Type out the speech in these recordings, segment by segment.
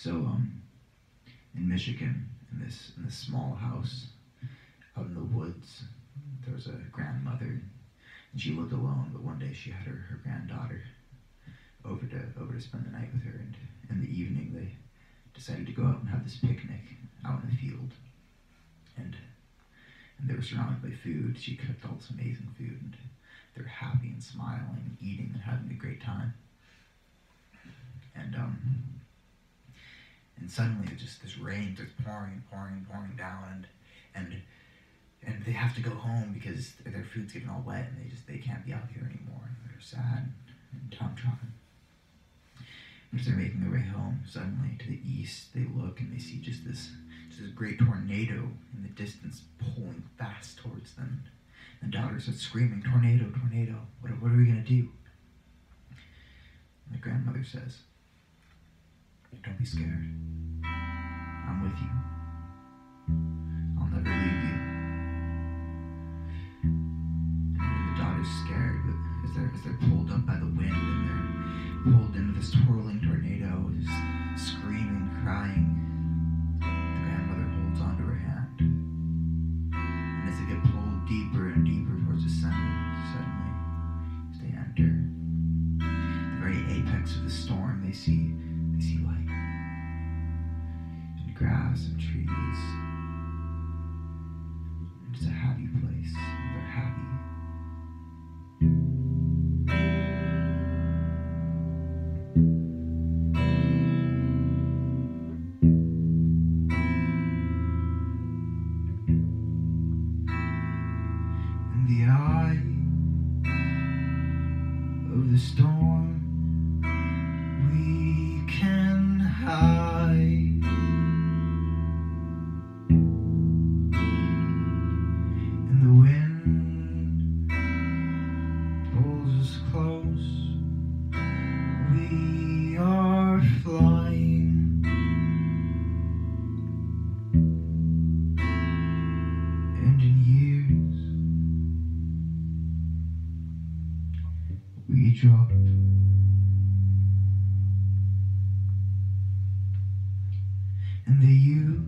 So, um, in Michigan, in this in this small house out in the woods, there was a grandmother, and she lived alone. But one day she had her, her granddaughter over to over to spend the night with her, and in the evening they decided to go out and have this picnic out in the field, and and they were surrounded by food. She cooked all this amazing food, and they're happy and smiling and eating and having a great time. And um, and suddenly just this rain starts pouring and pouring and pouring down, and and and they have to go home because their food's getting all wet, and they just they can't be out here anymore. and They're sad and downtrodden. As they're making their way home, suddenly to the east, they look and they see just this, just this great tornado in the distance pulling fast towards them. And the daughter starts screaming, Tornado, tornado, what, what are we going to do? And the grandmother says, Don't be scared. I'm with you. I'll never leave you. The daughter's scared but as they're, as they're pulled up by the wind and they're pulled into this twirling tornado, screaming, crying. The grandmother holds onto her hand. And as they get pulled deeper and deeper towards the center, suddenly, they enter the very apex of the storm, they see see light. And grass and trees. And it's a happy place. They're happy. the eye of the storm we hide and the wind pulls us close. We are flying. And in years we drop and the you.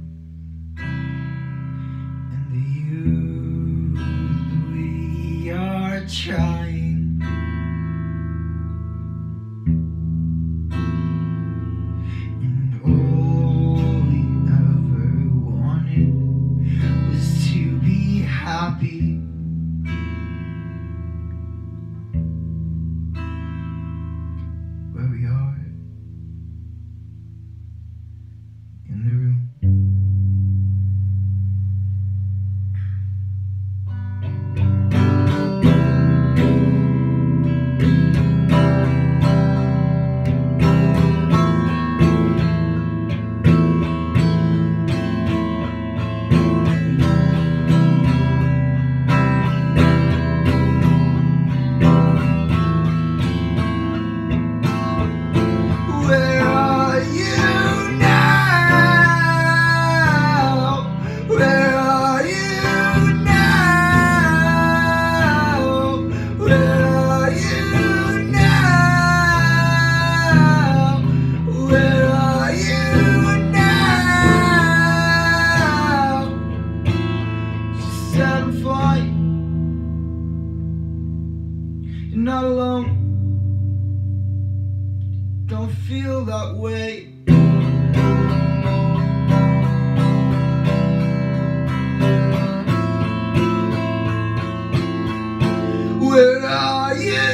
And the you. We are trying. And all we ever wanted was to be happy. Where we are fly. You're not alone. Don't feel that way. Where are you?